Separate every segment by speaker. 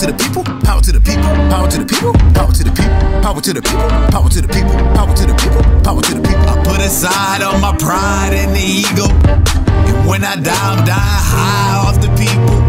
Speaker 1: to the people, power to the people, power to the people, power to the people, power to the people, power to the people, power to the people, power to the people. I put aside all my pride and the ego. And when I die, I'm dying high off the people.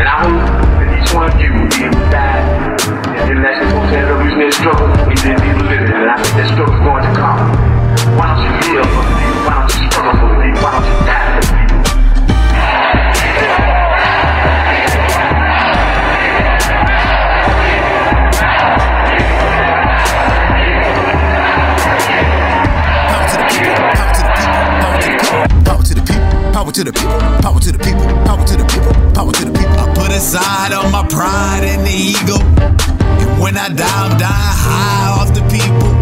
Speaker 2: And I hope that each one of you will be inside the International Hotel their Struggle and then be living. And I think that struggle is going to come. Why don't you live for the people? Why don't you struggle for the people? Why don't you die for the people?
Speaker 1: Power to the people, power to the people, power to the people side of my pride and the ego. And when I die, I'm dying high off the people.